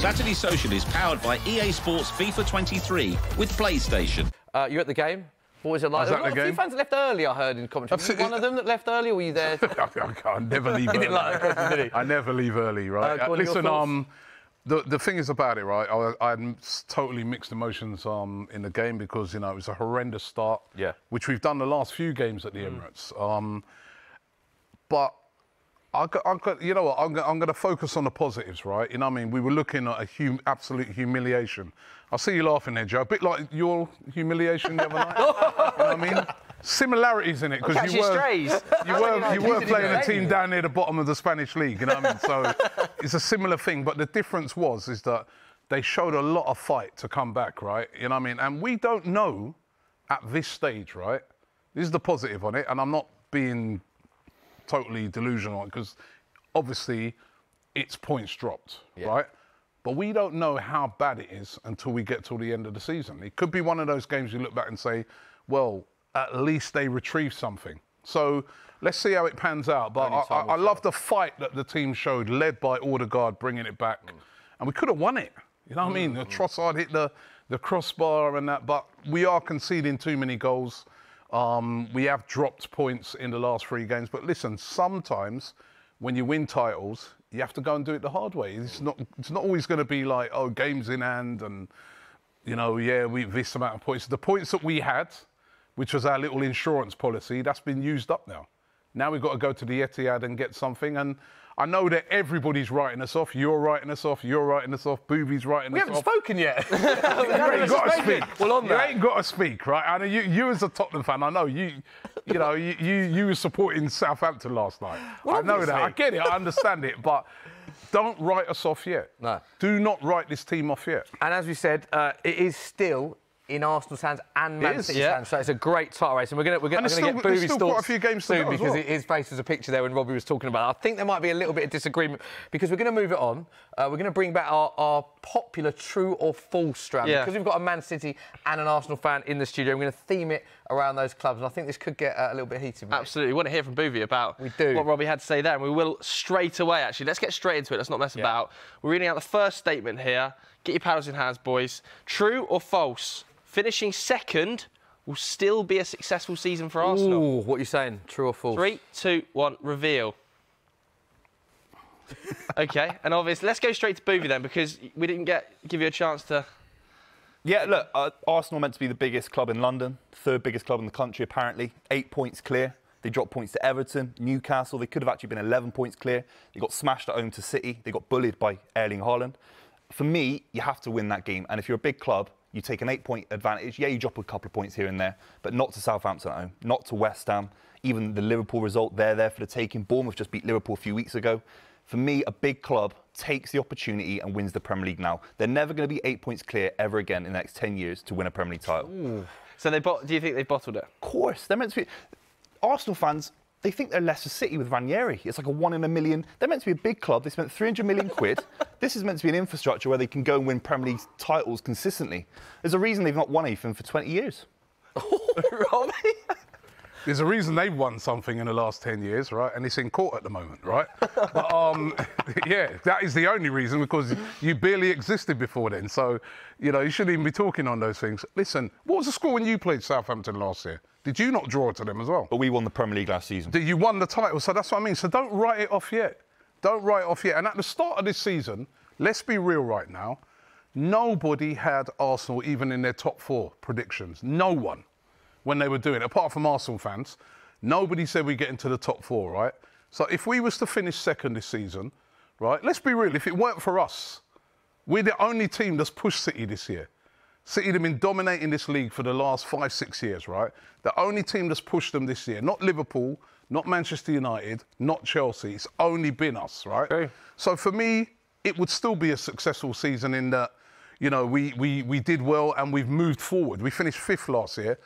Saturday Social is powered by EA Sports FIFA 23 with PlayStation. Uh, you're at the game. What was it like? was There at were a few game. fans that left early, I heard in commentary. I've Was one of them that left early, or were you there? I, I never leave early. like question. I never leave early, right? Uh, go on, your Listen, um, the the thing is about it, right? I, I had totally mixed emotions um in the game because you know it was a horrendous start. Yeah. Which we've done the last few games at the Emirates. Um, but I got, I you know what? I'm, I'm going to focus on the positives, right? You know what I mean? We were looking at a hum, absolute humiliation. I see you laughing there, Joe. A bit like your humiliation the other night. you know what I mean? Similarities in it because you were strays. you were you were playing a team down near the bottom of the Spanish league. You know what I mean? So it's a similar thing, but the difference was is that they showed a lot of fight to come back, right? You know what I mean? And we don't know at this stage, right? This is the positive on it, and I'm not being totally delusional because obviously it's points dropped, right? But we don't know how bad it is until we get till the end of the season. It could be one of those games you look back and say, well, at least they retrieved something. So let's see how it pans out. But I, I, I love the fight that the team showed, led by Odegaard bringing it back. And we could have won it. You know what I mean? The Trossard hit the, the crossbar and that, but we are conceding too many goals. Um, we have dropped points in the last three games. But listen, sometimes when you win titles, you have to go and do it the hard way. It's not, it's not always going to be like, oh, games in hand and, you know, yeah, we this amount of points. The points that we had, which was our little insurance policy, that's been used up now. Now we've got to go to the Etihad and get something. And I know that everybody's writing us off. You're writing us off. You're writing us off. Buvey's writing We us off. We haven't spoken yet. You ain't got to speak. Well, on you that. ain't got to speak, right? I know you, you as a Tottenham fan, I know you, you know, you, you, you were supporting Southampton last night. I know that. I get it. I understand it, but don't write us off yet. No. Do not write this team off yet. And as we said, uh, it is still in Arsenal's hands and Man is, City's yeah. hands. So it's a great title race, and we're going to we're gonna, get Buvey's still quite a few games soon because well. his face was a picture there when Robbie was talking about. It. I think there might be a little bit of disagreement because we're going to move it on. Uh, we're going to bring back our, our popular true or false strand Yeah. because we've got a Man City and an Arsenal fan in the studio. We're going to theme it around those clubs, and I think this could get uh, a little bit heated. mate. Absolutely. We want to hear from Buvey about We do. what Robbie had to say there, and we will straight away, actually. Let's get straight into it. Let's not mess about. We're reading out the first statement here. Get your paddles in hands, boys. True or false? Finishing second will still be a successful season for Arsenal. Ooh, what are you saying? True or false? Three, two, one, reveal. okay, and obviously, let's go straight to Buvey then, because we didn't get give you a chance to. Yeah, look, uh, Arsenal meant to be the biggest club in London, third biggest club in the country apparently. Eight points clear. They dropped points to Everton, Newcastle. They could have actually been 11 points clear. They got smashed at home to City. They got bullied by Erling Haaland. For me, you have to win that game. And if you're a big club, you take an eight-point advantage. Yeah, you drop a couple of points here and there, but not to Southampton at home, not to West Ham. Even the Liverpool result, they're there for the taking. Bournemouth just beat Liverpool a few weeks ago. For me, a big club takes the opportunity and wins the Premier League now. They're never going to be eight points clear ever again in the next 10 years to win a Premier League title. So they bot- do you think they've bottled it? Of course, they're meant to be. Arsenal fans, they think they're Leicester City with Ranieri. It's like a one in a million. They're meant to be a big club. They spent 300 million quid. this is meant to be an infrastructure where they can go and win Premier League titles consistently. There's a reason they've not won anything for 20 years. Robbie? There's a reason they've won something in the last 10 years, right? And it's in court at the moment, right? but um, yeah, that is the only reason because you barely existed before then. So, you know, you shouldn't even be talking on those things. Listen, what was the score when you played Southampton last year? Did you not draw to them as well? But we won the Premier League last season. that you won the title. So that's what I mean. So don't write it off yet. Don't write it off yet. And at the start of this season, let's be real right now. Nobody had Arsenal even in their top four predictions. No one, when they were doing it, apart from Arsenal fans. Nobody said we'd get into the top four, right? So if we was to finish second this season, right? Let's be real. If it weren't for us, we're the only team that's pushed City this year. City have been dominating this league for the last five, six years, right? The only team that's pushed them this year, not Liverpool, not Manchester United, not Chelsea. It's only been us, right? Okay. So for me, it would still be a successful season in that, you know, we, we, we did well and we've moved forward. We finished fifth last year.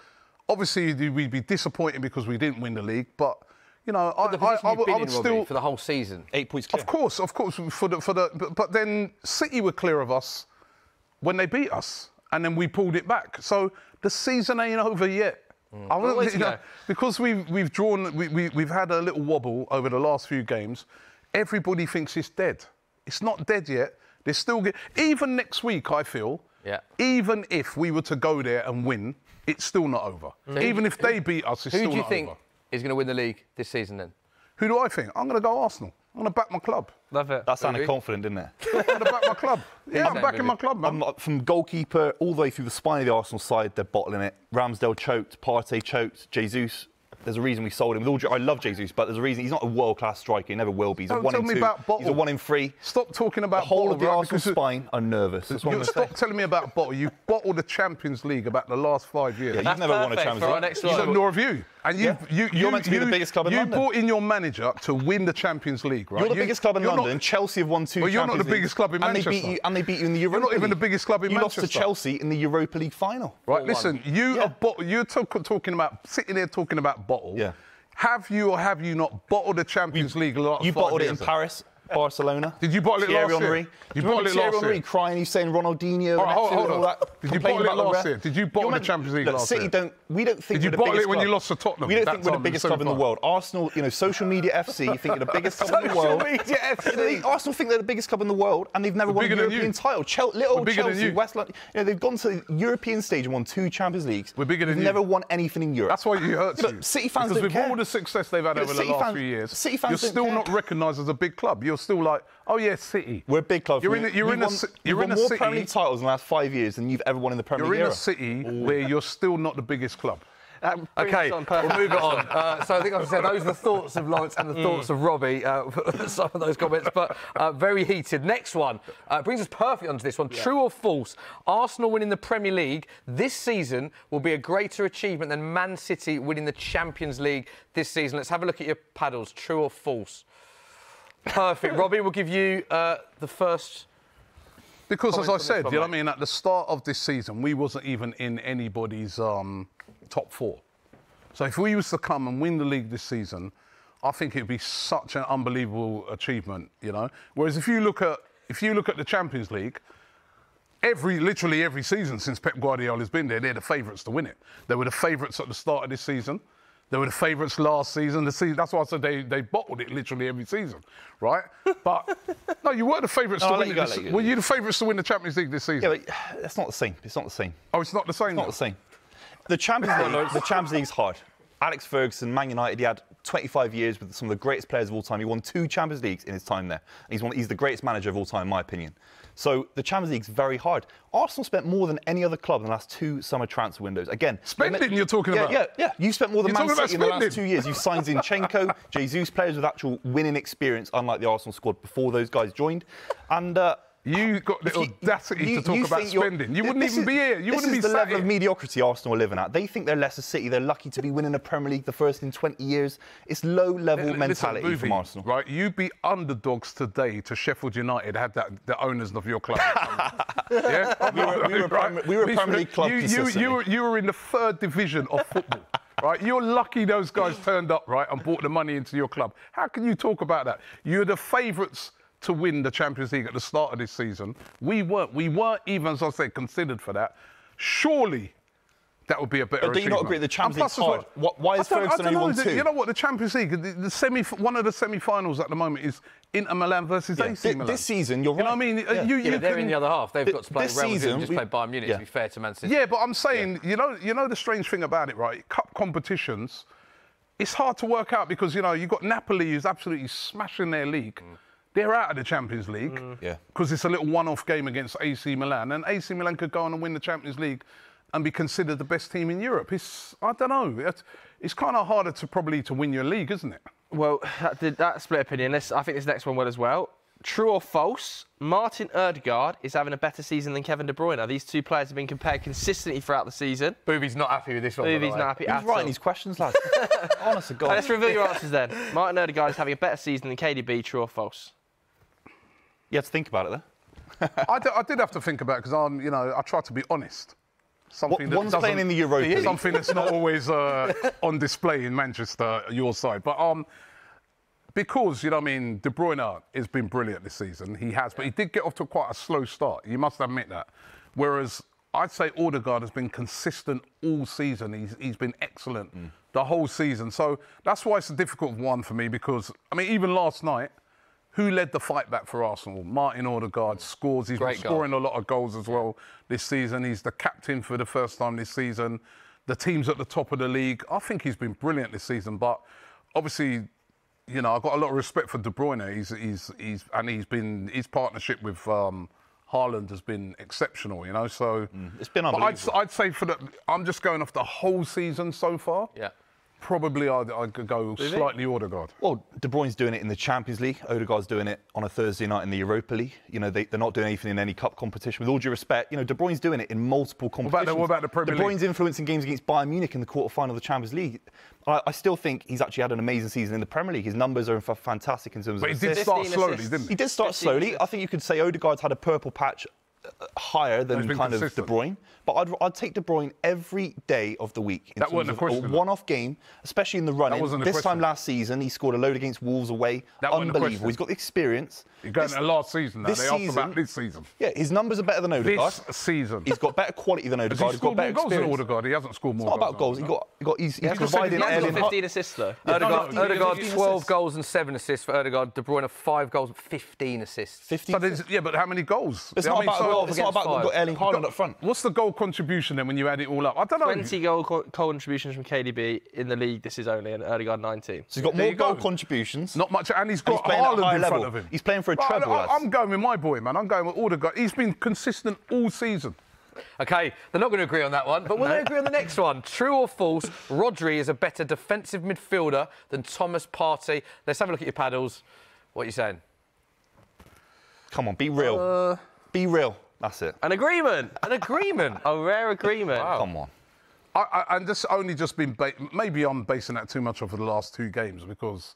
Obviously, we'd be disappointed because we didn't win the league, but, you know, I, I, I, would- I would still. for the whole season. Eight points clear. Of course, of course, for the for the but, but then City were clear of us when they beat us, and then we pulled it back. So the season ain't over yet. Mm. I Well, wouldn't- you know, because we've we've drawn we, we we've had a little wobble over the last few games. Everybody thinks it's dead. It's not dead yet. They're still get, even next week. I feel. Yeah. Even if we were to go there and win, it's still not over. even if they beat us, it's Who do you think over. is going to win the league this season then? Who do I think? I'm going to go Arsenal. I'm going to back my club. Love it. That sounded Really? confident, didn't it? I'm going to back my club. Yeah, I'm saying, backing baby? my club, man. I'm, from goalkeeper all the way through the spine of the Arsenal side, they're bottling it. Ramsdale choked, Partey choked, Jesus. There's a reason we sold him. With all, due- I love Jesus, but there's a reason he's not a world-class striker. He never will be. He's a Don't one tell in me two. about He's a one in three. Stop talking about The whole Bottle, of the right? Arsenal Because spine are nervous. That's what I'm You going to stop say. telling me about Bottle. You bottled the Champions League about the last five years. Yeah, you've That's never won a perfect Champions for our League. next So one. nor have you. And you, Yeah. you, You're meant to be the biggest club in you London. You brought in your manager to win the Champions League, right? You're the You- biggest club in you're not- London. Chelsea have won two. Well, you're not Champions the biggest Leagues, club in and They beat you, and they beat you in the You're Europa not even the biggest club in Manchester. you lost to Chelsea in the Europa League final. Right, listen, you Yeah. are you're talk- talking about sitting there talking about bottle. Yeah. Have you or have you not bottled the Champions League? the last You bottled it in? Paris, Barcelona. Did you bottle it Thierry last year? Henry. You Do you remember it Thierry last Henry year? crying, he's saying Ronaldinho All right, and hold- hold and all on. that. Did you bottle it last year? Did you bottle the Champions League look, last City year? don't. We don't think Did you bottle it when you club. lost to Tottenham? We don't think we're the biggest club in the world. Arsenal, you know, social media FC, you think you're the biggest club in the world. Social media FC. Arsenal think they're the biggest club in the world, and they've never won a European title. Little Chelsea. West London, you know, they've gone to the European stage and won two Champions Leagues. We're bigger than They've you. never won anything in Europe. That's why you hurt you. City fans because with all the success they've had over the last few years, City fans you're still not recognised as a big club. You're still like, oh yeah, City. We're a big club. You're for in. me. A, you're We've in a. won- ci- we've You're won in a more city. Premier League titles in the last five years than you've ever won in the Premier League. You're in era. a city where you're still not the biggest club. Okay, we'll move it on. Uh, so I think, like I said, those are the thoughts of Lawrence and the thoughts of Robbie. Uh, some of those comments, but uh, very heated. Next one uh, brings us perfectly onto this one. True or false? Arsenal winning the Premier League this season will be a greater achievement than Man City winning the Champions League this season. Let's have a look at your paddles. True or false? Perfect. Robbie, we'll give you uh, the first. Because as I said, one, you know what I mean, at the start of this season, we wasn't even in anybody's um, top four. So if we was to come and win the league this season, I think it'd be such an unbelievable achievement, you know. Whereas if you look at if you look at the Champions League, every literally every season since Pep Guardiola's been there, they're the favourites to win it. They were the favourites at the start of this season. They were the favourites last season. The season that's why I said they, they bottled it literally every season, right? But no, you were the favourites No, to I'll win you go, this- you. Were you the favourites to win the Champions League this season? Yeah, but uh, that's not the same. It's not the same. oh, it's not the same. It's not the same. The Champions League, the Champions League's hard. Alex Ferguson, Man United, he had 25 years with some of the greatest players of all time. He won two Champions Leagues in his time there. And he's, one, he's the greatest manager of all time, in my opinion. So the Champions League's very hard. Arsenal spent more than any other club in the last two summer transfer windows. Again, Spending you're talking yeah, about? Yeah, yeah. You spent more than You're Man City in the last two years. You've signed Zinchenko, Jesus, players with actual winning experience, unlike the Arsenal squad before those guys joined. And uh, You got the you- audacity you- to talk about spending. You wouldn't even is- be here. You this wouldn't is be the sat level of mediocrity Arsenal are living at. They think they're Leicester City. They're lucky to be winning the Premier League, the first in 20 years. It's low-level mentality Buvey, from Arsenal. Right, you beat underdogs today to Sheffield United, had that the owners of your club. yeah, We were- we were Prem- we were a Premier League club You, you, you, were, you were in the third division of football. Right, you're lucky those guys turned up, right, and brought the money into your club. How can you talk about that? You're the favourites to win the Champions League at the start of this season. We weren't. We weren't even, as I said, considered for that. Surely that would be a better But do you not achievement. agree the Champions League plus hard? What- why I is don't- I Ferguson don't only know, won two? You know what? The Champions League, the, the semi, one of the semi-finals at the moment is Inter Milan versus Yeah, AC Milan. this season, you're right. You know what I mean? Uh, Yeah. You, Yeah, you but they're in the other half. They've Th- got to play this Real Madrid season, and just we- play Bayern Munich, yeah. to be fair to Man City. Yeah, but I'm saying, you know, you know the strange thing about it, right? Cup competitions, it's hard to work out because you know you've got Napoli who's absolutely smashing their league. They're out of the Champions League mm. Yeah. because it's a little one-off game against AC Milan, and AC Milan could go on and win the Champions League and be considered the best team in Europe. It's I don't know. It's, it's kind of harder to probably to win your league, isn't it? Well, that, did, that split opinion. Let's, I think this next one will as well. True or false? Martin Odegaard is having a better season than Kevin De Bruyne. Now these two players have been compared consistently throughout the season. Buvey's not happy with this one. by the Buvey's way. not happy Who's at writing all. these questions, lads? Honest to God. Let's reveal your answers then. Martin Odegaard is having a better season than KDB. True or false? You had to think about it there. I, did, I did have to think about it because I'm, you know, I try to be honest. Something that one's playing in the Europa League. Something that's not always uh, on display in Manchester, your side. But um, because you know, what I mean, De Bruyne has been brilliant this season. He has, but he did get off to quite a slow start. You must admit that. Whereas I'd say Odegaard has been consistent all season. He's he's been excellent the whole season. So that's why it's a difficult one for me because I mean, even last night. Who led the fight back for Arsenal? Martin Odegaard scores. He's Great been goal. scoring a lot of goals as well this season. He's the captain for the first time this season. The team's at the top of the league. I think he's been brilliant this season, but obviously, you know, I've got a lot of respect for De Bruyne. He's, he's, he's, and he's been his partnership with um, Haaland has been exceptional. You know, so It's been But I'd, unbelievable. I'd say for the, I'm just going off the whole season so far. Yeah. Probably I'd, I'd go slightly Odegaard. Well, De Bruyne's doing it in the Champions League. Odegaard's doing it on a Thursday night in the Europa League. You know, they, they're not doing anything in any cup competition. With all due respect, you know, De Bruyne's doing it in multiple competitions about the- competitions. what about the Premier De League? Bruyne's influencing games against Bayern Munich in the quarterfinal of the Champions League. I, I still think he's actually had an amazing season in the Premier League. His numbers are fantastic in terms But of But he did start slowly, assists. didn't He he? did start slowly. assists. I think you could say Odegaard's had a purple patch uh, higher than He's been kind of De. Bruyne. But I'd, I'd take De Bruyne every day of the week. In That terms wasn't a question, though. one-off game, especially in the running. wasn't a This question. time last season, he scored a load against Wolves away. That wasn't a Unbelievable. He's got the experience. You're going This- to last season now. this They asked season- about this season. Yeah, his numbers are better than Odegaard. This season. He's got better quality than Has Odegaard. he He's got more better goals than. Odegaard? He hasn't scored more It's not goals. about goals. He got, he got, he's, he's just said provided he He's hasn't got 15 assists though. Odegaard, no, Odegaard he- he- 12 goals and 7 assists for Odegaard. De Bruyne, 5 goals and 15 assists. 15. So there's, yeah, but how many goals? It's I not about so- goal. It's not against about five. got Erling Haaland up front. What's the goal contribution then when you add it all up? I don't know. 20 goal co- contributions from KDB in the league. This is only and Odegaard 19. So he's got There more you go. goal contributions. Not much, and he's And got he's playing at a Haaland high in level. front of him. He's playing for a But treble, I, lads. I'm going with my boy, man. I'm going with Odegaard. He's been consistent all season. Okay, they're not going to agree on that one, but will they agree on the next one? True or false? Rodri is a better defensive midfielder than Thomas Partey. Let's have a look at your paddles. What are you saying? Come on, be real. Uh, be real. That's it. An agreement. An agreement. A rare agreement. Come on. I, I, and this only just been ba- maybe I'm basing that too much off of the last two games because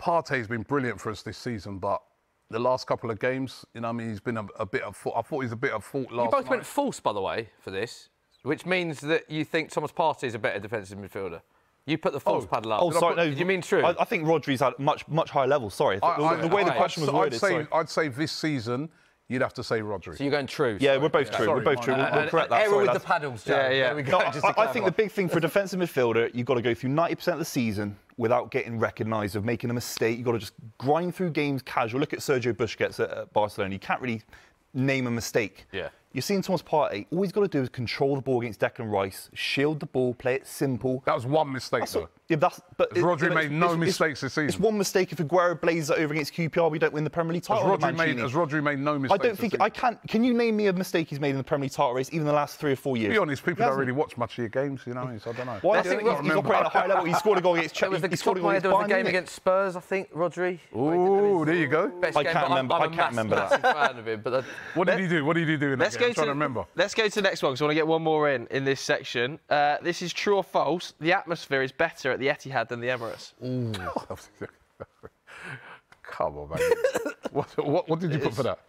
Partey's been brilliant for us this season, but the last couple of games, you know, I mean, he's been a, a bit of fault. I thought he's a bit of fault last You both night. went false, by the way, for this, which means that you think Thomas Partey is a better defensive midfielder. You put the oh. false Oh. paddle up. Oh, sorry. put- No, you mean true? I, I think Rodri's at much, much higher level. Sorry. I- the, I- the way the I'd- question was I'd, worded. say, sorry. I'd say this season, you'd have to say Rodri. so you're going true. Yeah, sorry. we're both true. Sorry, we're both true. We'll, Mark. we'll correct that. error Sorry, with lads. the paddles, Joe. Yeah, yeah. There we go. No, just I, I think the big thing for a defensive midfielder, you've got to go through 90% of the season without getting recognised of making a mistake. You've got to just grind through games casual. Look at Sergio Busquets at, at Barcelona. You can't really name a mistake. Yeah. You're seeing Thomas Partey. All he's got to do is control the ball against Declan Rice, shield the ball, play it simple. That was one mistake, That's though. What- yeah, that's, but Has Rodri you know, made no it's- mistakes this season? It's one mistake if Aguero blazes it over against QPR, we don't win the Premier League title. under Rodri, made, has Rodri made no mistakes? I don't think season? I can't. Can you name me a mistake he's made in the Premier League title race, even the last three or four years? To be honest, people don't really watch much of your games, you know. So I don't know. Why I do think you think Rod- he's, he's operating at a high level? He scored a goal against Chelsea. He scored a goal of against a Bayern game against Spurs, I think, Rodri. Ooh, there you go. Best I can't but I'm- remember- I'm can't massive, remember that. fan of him. But What did he do? What did he do in that Let's game? go I'm to trying to remember. Let's go to the next one because I want to get one more in in this section. Uh, this is true or false. The atmosphere is better at the Etihad than the Emirates. Mm. Come on, man. what, what, what did you put for that?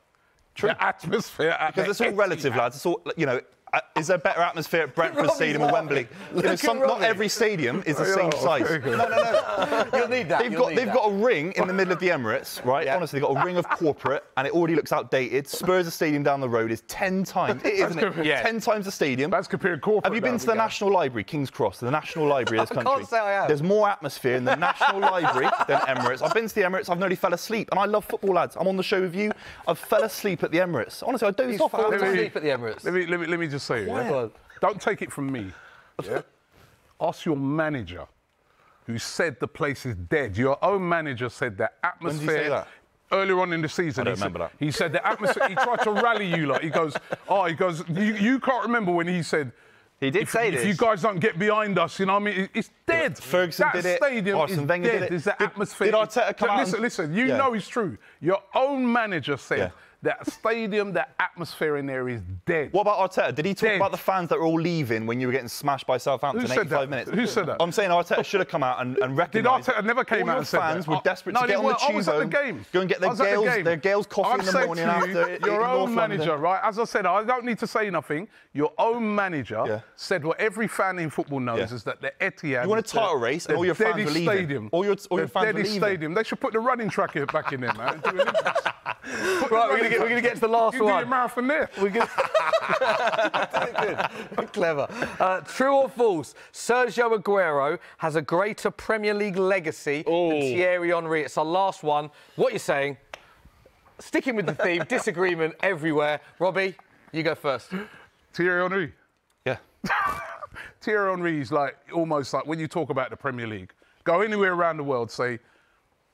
True. The atmosphere. At Because the it's all relative, lads. It's all, you know, uh, is there a better atmosphere at Brentford Robbie's Stadium or. Wembley? You know, some, not every stadium is the same size. No, no, no. You'll need that. They've you'll got need they've that. got a ring in the middle of the Emirates, right? Honestly, they've got a ring of corporate, and it already looks outdated. Spurs Stadium down the road is ten times. It isn't it? Yeah. Ten times the stadium. That's compared corporate. Have you been to the we go. National Library, King's Cross, the National Library of this country? I country? can't say I have. There's more atmosphere in the National Library than Emirates. I've been to the Emirates, I've nearly fell asleep, and I love football, lads. I'm on the show with you. I've fell asleep at the Emirates. Honestly, I dozed He's off. all the time. asleep at the Emirates. Let me, let me, let me just say, yeah? Don't take it from me. Yeah? Ask your manager who said the place is dead. Your own manager said that atmosphere. that? Earlier on in the season, he, said, that. he said the atmosphere. he tried to rally you, like he goes, oh, he goes. You, you can't remember when he said. He did if, say if this. If you guys don't get behind us, you know what I mean? It- It's dead. Ferguson that did it, stadium Arsene is Wenger did it. It's the Did- atmosphere. did Arteta come out Listen, and- listen. You Yeah. know it's true. Your own manager said Yeah. That stadium, that atmosphere in there is dead. What about Arteta? Did he talk Dead. about the fans that were all leaving when you were getting smashed by Southampton Who said 85 that? minutes? Who said that? I'm saying Arteta should have come out and, and Did. Arteta never came all out and said fans that? were desperate no, to get on the weren't. I was at the tube game. Go and get their at the Gail's, their Gail's coffee I've in the morning to you, after. in Your North own London. manager, right? As I said, I don't need to say nothing. Your own manager Yeah. said what every fan in football knows Yeah. is that the Etihad. You want a title race and all your fans were leaving. Stadium. All your- all your fans deadest leaving. stadium. They should put the running track back in there, man. Do Olympics. Put the Right, we're gonna get- we're gonna get to the last you one. your marathon there. We're good. Clever. Uh, true or false? Sergio Aguero has a greater Premier League legacy than Thierry Henry. It's our last one. What you're saying? sticking with the theme, disagreement everywhere. Robbie, you go first. Thierry Henry. Yeah. Thierry Henry is like almost like when you talk about the Premier League, go anywhere around the world, say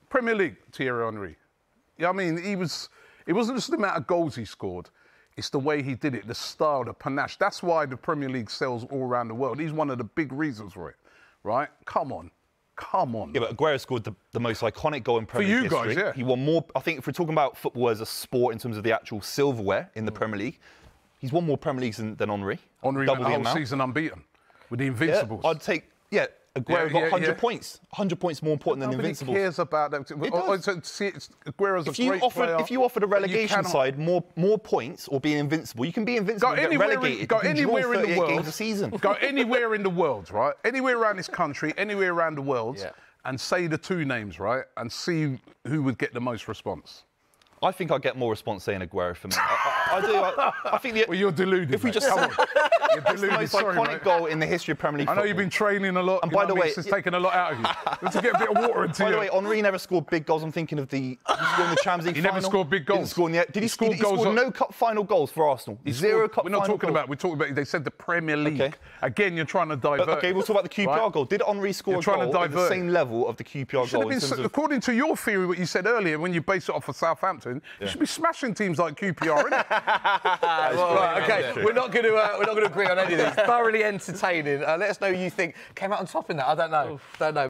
Premier League, Thierry Henry. Yeah, I mean, he was. It wasn't just the amount of goals he scored; it's the way he did it, the style, the panache. That's why the Premier League sells all around the world. He's one of the big reasons for it, right? Come on, come on. Yeah, but Aguero scored the, the most iconic goal in Premier League. For you League guys, yeah. He won more. I think if we're talking about football as a sport in terms of the actual silverware in the mm. Premier League, he's won more Premier Leagues than, than Henry. Henry double went the the whole amount. season unbeaten with the Yeah, Invincibles. I'd take yeah. Aguero Yeah, got yeah, 100 yeah. points. 100 points more important than Nobody Invincibles. cares about that. It oh, oh, does. so, see, Aguero's If a you great offered player, if you offered a relegation cannot- side more more points or being invincible, you can be invincible. Go and get anywhere, relegated. in, go You can draw anywhere in the world. a season. Go anywhere in the world, right? Anywhere around this country, anywhere around the world, and say the two names, right? And see who would get the most response. I think I'd get more response saying Aguero for me. I, I, do. I, I think the, Well, you're deluded. If we mate. just- Come on. You're the most Sorry, iconic mate. goal in the history of Premier League. I know you've been training a lot. And by the what I mean? way, it's y- taking a lot out of you. Let's get a bit of water into By you. By the way, Henry never scored big goals. I'm thinking of the he in the Champions League He never final. scored big Didn't goals. score in the, did he, He score scored he goals scored no cup final goals for Arsenal. Zero cup We're not final talking goals. about. We're talking about. They said the Premier League. Okay. Again, you're trying to divert. But, okay, we'll talk about the QPR Right? goal. Did Henry score You're a goal at the same level of the QPR goal? been, in terms of, according to your theory, what you said earlier, when you base it off of Southampton, you should be smashing teams like QPR, innit? Right, okay, we're not going to uh, we're not going to agree on any of these. Thoroughly entertaining. Uh, let us know who you think came out on top in that. I don't know. Don't know.